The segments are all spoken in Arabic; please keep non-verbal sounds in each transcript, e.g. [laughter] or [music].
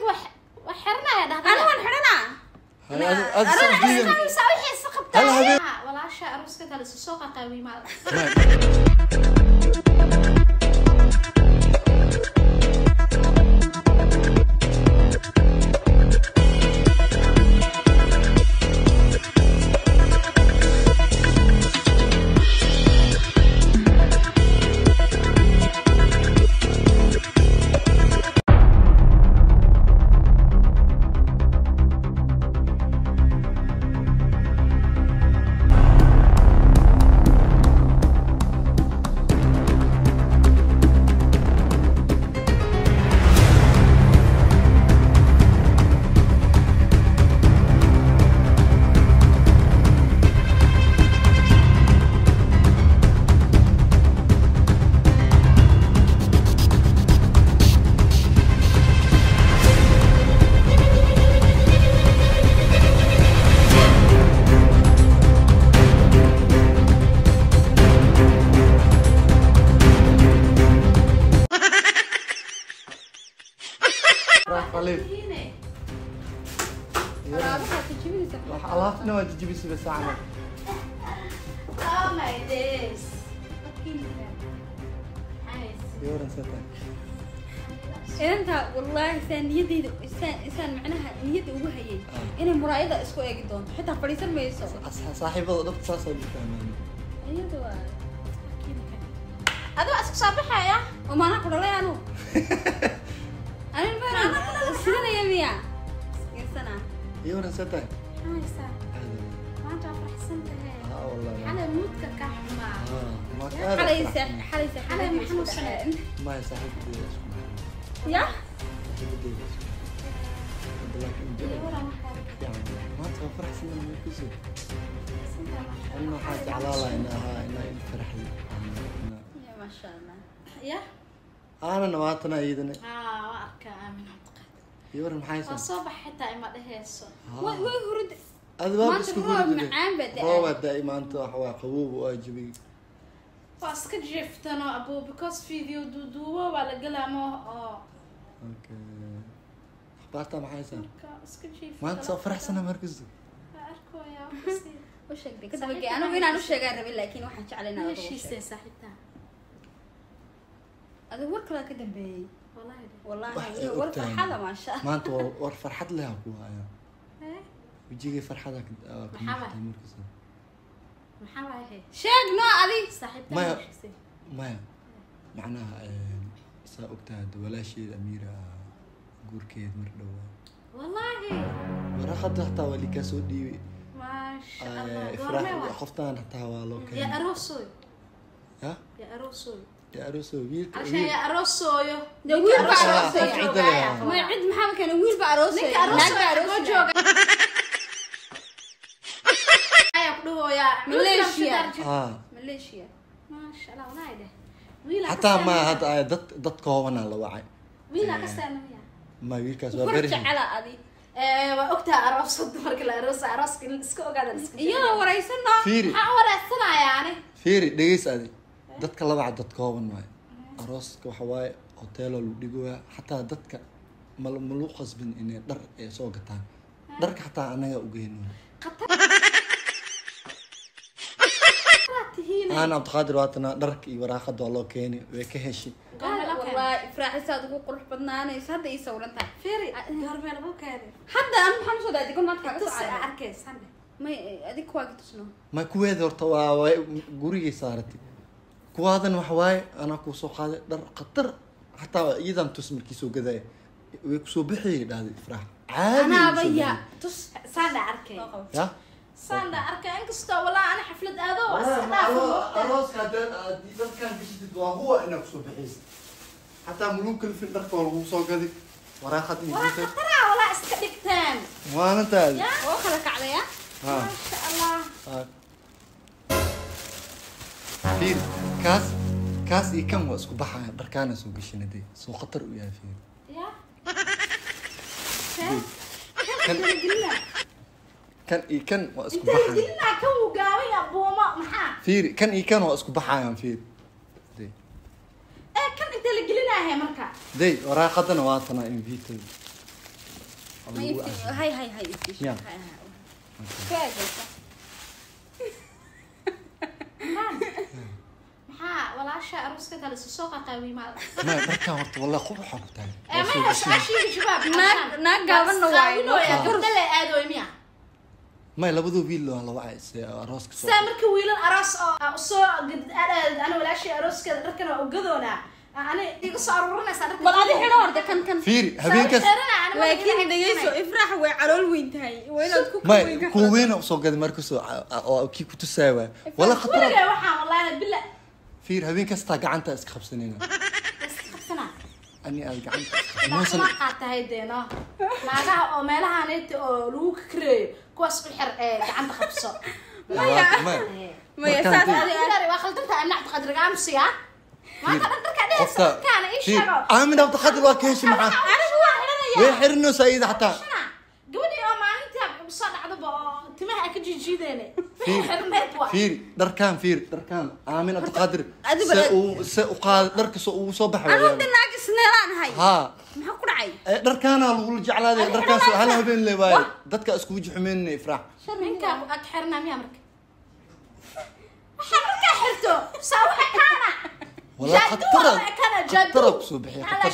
adiga wax wax xiranaya dhahda ana waan xidhanaa Hay, adi- adi soo diidan. wixiisa Hal qabtaa habeen- walaasha aruuska kale isu soo qaqaawimaada May- inanta wallaahi saan niyadeyda isaan isaan macnaha niyadda ugu hayay Ah. inay muraayada isku eegi doonto xitaa fadhiisan mayso As- Saaxiibada dadka saas oo dhigtaan. iyada waa adiga waa isku soo baxaya oo maanaa ku dhalay anu anin baan sidanaya miya gersana Yoran satan. haysaa maanta waa faraxsan tahay Ah wallahi. xalay muudka ka xumaa Ah, saaxiibada isku. ya Saaxiibada isku. Laakiin iyo waran waxaa يعني ما انت فرح سنة من أنا Allah. حاجة على الله انها انها الفرح لي ya maasha allah ya انا نواتنا أيضا aa waa arkaa aamin cabdiqaadir يورن waa محايسة soo bax xitaa ima dheheyso way way hurud اذباب ما اسكو تروح قولي معان بدأ. هو دائما انت حوا قبوب واجبي خاصك تجي فتنا ابو بكوس فيديو دو دو ولا قلمه آه أوكي خبرتها معايا زين ما انت صفر احسن مركز اركو يا وش أقدر أنا أقول لك وش أقدر لكن واحد أقول لك الشيء سي صح انت أقول لك كلا كذا بي والله والله ور فرحه ما شاء الله ما انت ور فرحه لها ابو إيه بيجي فرحه ذاك محمد شيخ نو علي. صاحبتي ما معناها سا اوكتاد ولا شيء الأميرة قول كيد مردوة والله. ورا خد تحت ولي كاسو دي ما شاء آه، الله. افرح وحفتان حتى والو يا أروسوي. ها؟ يا أروسوي. يا اروسو ويل عشان يا اروسو يا ويل بقى اروسو ما يعد محامي كان ويل بقى اروسو نك اروسو يا اروسو hataa ma hadda dad dad koobanaa la wacay ma wiilkaas waa beri jecela adi ee waa ogtaa aroosada marka la aroosa arooska in iska ogaada iska iyadoo waraysano fiiri maxaa wareegsanayaa ani fiiri dhegeys adi dadka la waca dad kooban waaye arooska waxa waaye hoteeloo lagu dhigoyaa xataa dadka mal malu qasbin inay dhar ay soo gataan dharka xataa anaga ugeyno aan cabdiqaadir waatana dharka iyo waraaqada waa loo keeni way ka heshi wallahi ifraaxisaad ugu qurux badnaanayso hadda ii sawiran tahay firi goormee lagu keenay hadda an maxaan usoo daadi kon maad kaaga soo tus cararay arkaysan may adig kuwaagi tusno ma kuweeda horta waa waa gurigay saaratay kuwaadan waxa waaye anaa kuu soo qaaday dhar khatar xataa iyadan tus markii soo gadaya way kusoo bixiyay dhahday ifraax caadi anaaba way kusoo ya bixiyay. tus saandha arkay soo qabo ya saandha arkay inkastoo walaa ani xaflad aado waa iska dhaafay arooska haddaad dadkan gashitid waa huwa inaa kusoo bixiysa xataa muluu kalfin dharka waa lagu soo gaday waraaqad iyo waa jiisad khataraa walaa iska كان إي كان واسكو بحا انت جينا كو قاوي أبو ما محا فير كان إي كان واسكو بحا يا فير دي. إيه كان إنت اللي قلنا هي مركا. دي ورا قدنا واطنا ان فيت هاي هاي هاي هاي هاي. نعم. والله شعر روسك قال السوق قوي إيه، ما ما والله خبر حلو ثاني ما شعر شباب ما ناقا بنو وايد. آه. قلت له ادو يميا may labadu wiil aan laba hayste arooska saa marka wiilan aroos oo u soo gadad ana walaashay arooskada dharkana waa ugadoona ani iga soo iska qabsanayna أني أرجع. [laughs] ما سل ما قعدت هاي دينا ما جاء أمالها نت لوك كري. كوس بحر إيه عم بخبصه [laughs] ما يا ما يا ساتر أنا وأخلت أنت أنا أعتقد رجامسي ها؟ ما قدرت كده كان إيش أنا أنا من أعتقد وأكيش معه أنا هو حرنا يا؟ حرنا سيد حتى. Soo baxa anu wayaa de naag isneelaan hay haa maxaa ku dhacay ee, dharkaana lagula jeclaaday Adi dharkaas xiranaysa. hal habeen le waaye Wah. dadka iskugu juxumeynina ifraax ninka ag xirnaa miyaa marka waxaa markaa xirto saa waxa kaana Walaa Jaadu khatara- waa kana, jaadu. khatara kusoo bixiya, Hala, khatar.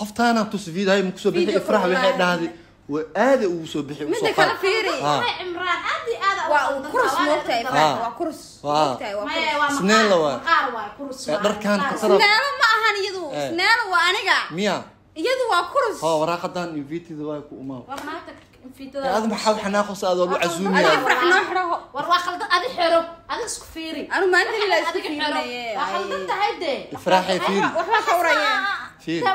Qoftaana tusviidahay ma kusoo bixi ifraax waxay dhahday waa aada ugu soo bixi ugu kale qaad fiiri Ah. Cimraan aad iyo aad waa uu kurus moogtahay Ah. ifraax waa kurus Waa. moogtahay waa kurus waa Snail maqaar waay. maqaar waay kurus dharkaan maqaar. khatar- sneelo ma ahan iyadu Eh. sneelo waa aniga miya iyadu waa kurus ha waraaqadan invitida waa ku umaa war maanta infiitada ee, adi maxaa xanaaqosa aad waa lu adiga ifraax noo xidho war waa khaldan adi xero adi isku fiiri anu maanta ilaa isku adiga fiirinaye waa khaldan tahay dee ifraaxay fiiri waxbaa ka uraya fiiri Taa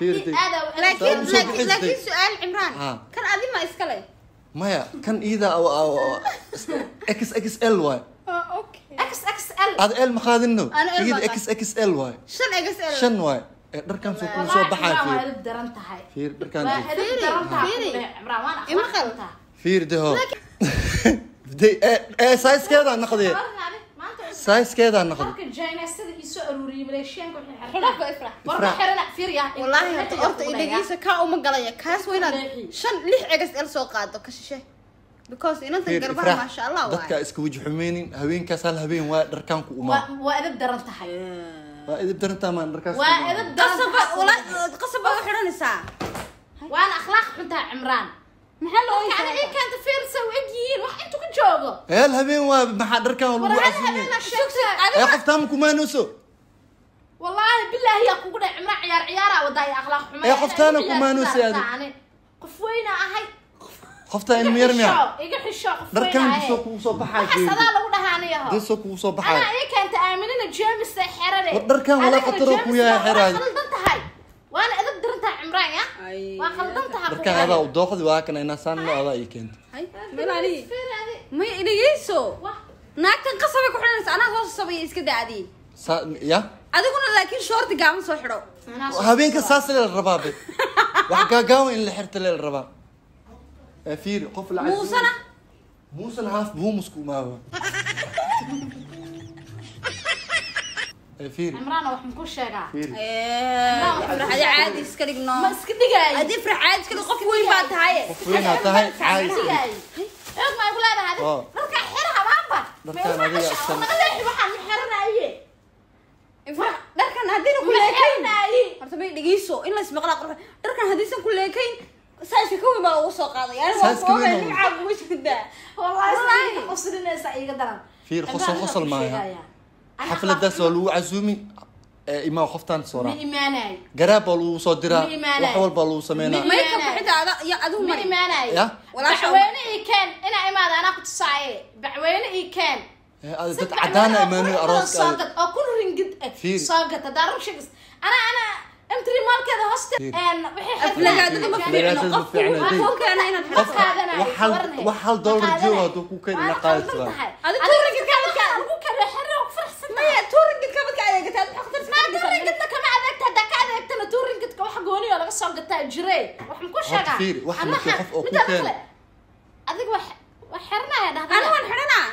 طيب، لكن لكن سؤال عمران. آه. كان هذه ما إسكلي. مايا كان اذا أو أو إكس إكس إل واي. آه، أوكي. إكس إكس إل. هذا إل ما إنه. أنا إكس إكس إل واي. شن إكس إل؟ شن واي؟ إيه، دار كان سو كل سو بحال فير فير دار كان فير فير عمران إيه، ما خلطها فير ده بدي إيه سايس كذا نقضي سايس كذا نقضي ممكن جاي نسر aruuriye maleeshiyaankuwalaahi ka shishe. Because inanta iska waji xumeynin habeenkaas habeen waa dharkaanku umaa. Waa edab daran tahay. Waa edab daran tahay maan dharkaas waa edab daran qasab baa u waana akhlaaq xuntaa cimraan. Keenta fiirsa joogo. Hal habeen waa maxaa dharkan lagu casiye qoftaama kumaanoso والله بالله هي كوكو عمر عيار عيار وداي أخلاق حماية. يا خفتانا كمانو سيادة. يعني قف وين اهي خفت ان ميرمع اي خشو قف وين دركان بسو كو سو بحاي حسنا لو دهاني اهو دي سو كو سو بحاي أنا اي كانت امين ان جيمس سحرري ودركان ولا قطر اخو يا حراي وأنا إذا درنتها عمران يا؟ وخلطنتها اخو دركان هذا ودوخذ واكن أنا سان لو هذا إيه أي. كانت هاي ملالي ما يليسو ناكن قصبك وحنا نسانا هوس صبي اسكدي عادي adiguna laakiin shoorti gaaban soo xidho habeenka saas leel rabaa be wax gaagaawa in la xirta leel rabaa ee fiiri qof la muusana muusana haaf buumusku maawa ee fiiri cimraana wax muku sheegaa fiiri ifrax adi caadi iska dhigno ma iska dhigaayo adi ifrax caadi iska dhig qof weyn baa tahay qof weynaa tahay caadi dhigaayo eeg maa igu leedahay Waa. dharka xira dharkan haddiina kuleekayn dhegeyso in laysmaqlaa qor dharkan haddiisan kuleekayn saaska ka weyn baa lagu soo qaaday fiir qosol qosol maaha xafladaas waa lagu casuumi imaa qoftaan soonaa garaab baa lagu soo diraa wax walbaa lagu sameynaa baxweyne i keen inaa imaada anaa ku tusaaye baxweyne i keen Ee, adi Si dad bacweyne cadaana oo imaanayo qurux badan arooska soo aadi. gad oo kun ringid Fiiri. soo gata daarum sheegis ana ana m3 maalkeeda hoste Fiiri. een waxay aflagaadada ma Aflagaadada fiicno ma qofku fiicno, waxaa dee. kuu keena inaad Qof xirto qaadanaya, wax hal- waranaya. wax hal dollar Qaadanaya. joogo hadduu ku keeni Waana la qaadi qaldan jiraa. tahay. Adiga Adiga tuurinka dadka lagu kala xiro ku faraxsan tahay. maya tuurinkid kabadka adeegataad maxaa ku Maa tarsan tuurinkidna kama adeegta haddaa ka adeegtana tuurinkidka wax gooni oo laga soo gataa jire wax ma ku sheegaa fiiri, waxa Ama markii waxa- qof oo ku midaada keena. kale, adiga wax wax xiranaya dhahdaa ana waan xidhanaa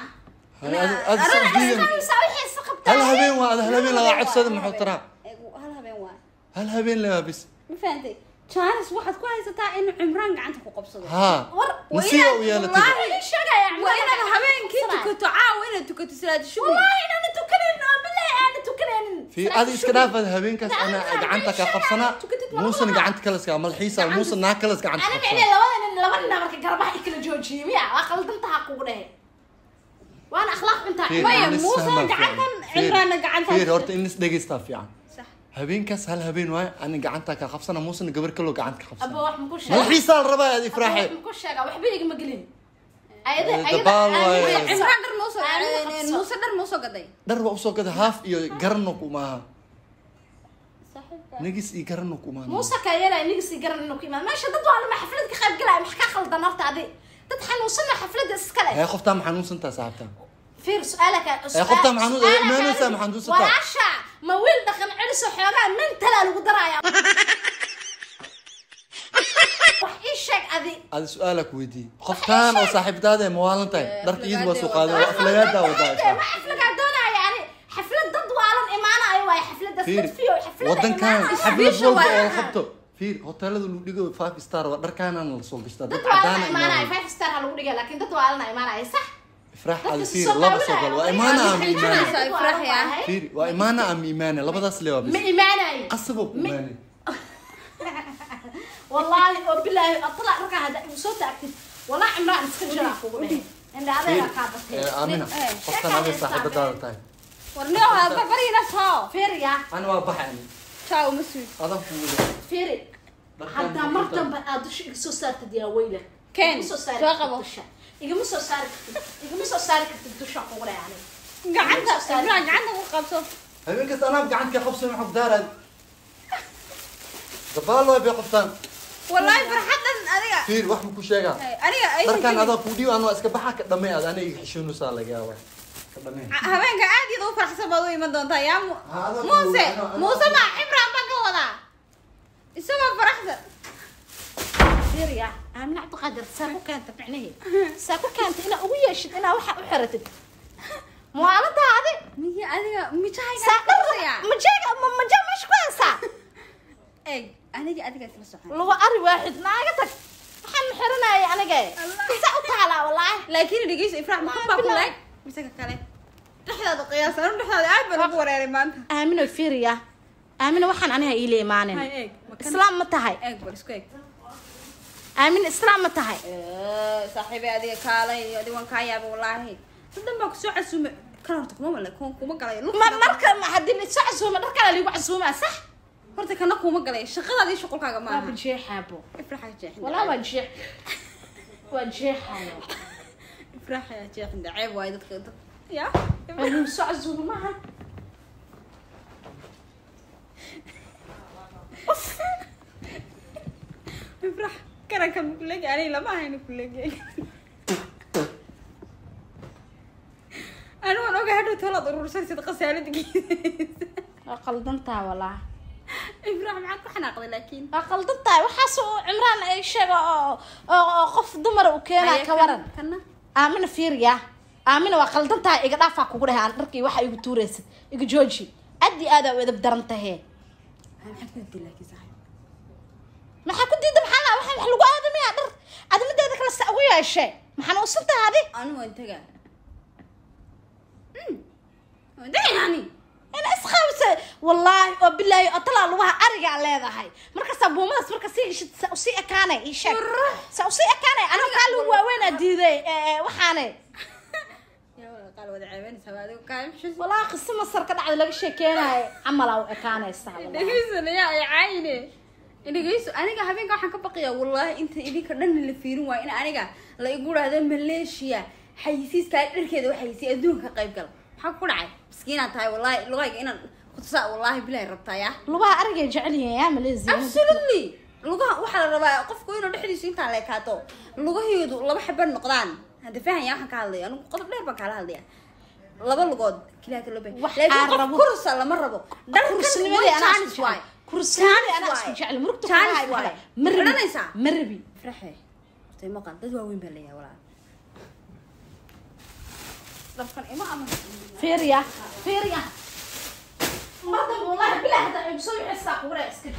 هل هبين وا هل هبين لو عاد صدم محط ترى هل هبين وا هل هبين لابس ما فهمتي كان واحد كويس تاع ان عمران قاعد تفوق بصدق. ها. نسيه ويا لا والله شقى يا عمران؟ وأنا هبين كنت كنت عاون انت كنت سلاد شو والله أنا انت كلنا نعم، بالله أنا انت كلنا نعم. في هذه اسكناف هبين كاس نعم، أنا قاعد انت كقبصنا مو سن قاعد انت كلس ملحيسه مو سن ناكلس قاعد أنا يعني لو أنا لو أنا مركه قربها اكل جوجي يا اخلط انت حقوقنا waana akhlaaq cuntaa maya muuse gacantan cimraana gacantan horta in isdhegaystaa fiican habeenkaas hal habeen waayo ani gacantaa kaa qabsana muusena gabar kaloo gacan ka qabsana madaxiisaa la rabaa adi faraaxe waxba igama gelin dhar waa u soo gaday haaf iyo garano kumaaha nigis iyo garano kumaaha muuse kaa yeelaya nigis iyo garano inuu ka imaado meesha dad waa lama xaflad ka qayb galaya max ka khaldan horta adi تتحن وصلنا حفلة السكالات يا خفتها محنوس انت ساعتها؟ فير سؤالك يا خفتها محنوس ما ننسى محنوس انت وعشع ما ولدك عرس حيران من تلا القدرايا هذا هذا سؤالك ويدي خفتان أو صاحب دادي مو هذا انت إيه، درت إيد وسوق هذا. حفلة إيه، ما حفلة قاعد دونا يعني. حفلة ضد وعلى الامانة أيوه حفلة دست فيه حفلة ضد كان حفلة ضد وعلى الامانة fiir hoteelada lagu dhigo five star waa dharkaanaan la soo gashtaa dad imaanayo imaanaya five star ha lagu dhiga laakiin dad waalan imaanayo sax ifraax dadka adi si fiir soo laba soo qaabinaya, gal waa waa imaana waxay ama xijinaysaa, imaane Ifraax, dad waalan yaa. waaye. fiir waa imaana ama imaane labadaas le waa ma bis imaanayo qasabo ku Ma- imaane والله وبالله اطلع ركع هذا وصوت اكتب والله عمران اسكت جرا فوق هذا يا كابتن ee, aamina Eh, qoftan adi saaxiibadaada tahay warnio hadda barina soo فير يا waa baxay ciao masuud adan ku wada فير Dadkan حتى ku مرة jirtaan. ادش سو صارت دي ويلك Ken, soo qabo. igama soo saari kartid igama soo saari kartid dusha kugu yani gacanta cimraan gacanta ku qabso habeen kasta anaab gacanta ka qabsan waxaa ku daaraad dabaal waa bay qoftaan wallaahi farxadan adiga fiir wax ma ku sheegaa aniga ay dharkan adaa kuu dhiiba anoo iska baxa ka dhamay aad aniga xishoonaysaa laga yaaba ka dhamay habeenka aad iyada u faraxsan baad u [laughs] السما فرحت سيريا أنا من عبد القادر ساكو كانت فعنا هي ساكو كانت هنا. ويا شد. أنا وحا وحرتك مو أنا تاعي مي هي أنا مي تاعي ساكو من جاي من جاي مش كويسة. اي أنا جاي ادك انت مسوحان لو أري واحد ما قلتك حن حرنا يا أنا جاي. ساكو تعالى والله. لكن رجيس افرح ما حبا كلك مسكك كلك تحدد قياس أنا تحدد عاد بالبوريري مانتا امنو فيريا آمين وحن أنا إيلي مانن إسلام متهاي آمين إسلام متهاي أه، صاحبي هذه كالي هذه وان كايا بولاهي. تدم بقى سوء عسوم كرارتك ما ملا كون كون مقالي ما مركا ما حدين سوء عسوم مركا اللي وعسوم صح؟ مرتك أنا كون مقالي شغل هذه شو كلها ما بنشيح أبو إفرح جيح. ولا بنشيح بنشيح إفرح يا جيح. عيب وايد يا؟ أنا سوء عسوم ما ifraax karanka makulegi aniga lama hayno kulegi anigu waan oga hadhow tolaad urursansid qasaalada geedaysa waa qaldantaa walaa ifraax maxaad ku xanaaqday laakiin waa qaldantahay waxaas uu cimraan ay sheega oo oo qof dumara u keenaa ka waran aamina fiiriya aamina waa qaldan tahay iga dhaafaa kugu dhahay aan dharkii waxa igu tuuraysid iga jooji aad iyo aad aa u edab daran tahee maxaad ku haddii laakiin saaxiib maxaa ku diida maxaa waxaan wax lagu aadamayaa dhar adamadeeda kale sa ugu yeeshe maxaan uusan tahay adi anigu waan tagaa. Waan tagaynani ina isqaabisa wallaahi oo bilaahi oo talaa lugaha arigaa leedahay. Markaasaa buumadaas marka sii heshid sa u sii ekaanay ii sheeg. Sa u sii ekaanay aniga kaa lagu waaweynaa diiday waxaane. [laughs] Yaa wada qaal wada ceebeynaysaa waa adigu kaa imshis wallaahi qisa masar ka dhacda laga sheekeenaayo camalaa u ekaanaysaa dhegeyso aniga habeenka waxaan ka baqayaa wallaahi inta idinka dhan la fiirin waayo in aniga la igu dhahdo maleeshiya xayisiiskaa dharkeeda waxaysi adduunka ka qayb gal maxaa ku dhacay? Miskiinaa tahay wallaahi lugayga inaan ku kutusaa wallaahi bilay rabtaa yaa. Lugaha arigay jecel yihiin yaa maleesiya absolutely! Lugaha waxaa la rabaa qofku inuu dhexdiisu intaa leekaato lugaheedu laba xaba noqdaan. Hadda fahanya waxaan ka hadlaya anigu qodob dheer baan kaala hadlaya laba lugood baa Wax laakiin qof kursa lama rabo. Dharkan كرساني أنا أسكت يعني جعل مركت كرساني واي مربي. أنا نسا مربي. فرحي. تي مقان تدوا وين بليا ولا. لفكن إما إيه أما فيريا. فيريا. مرضى والله بلا هذا عبسو يحسق ولا اسكت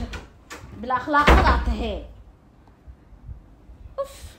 بالأخلاق هذا تهي. أوف.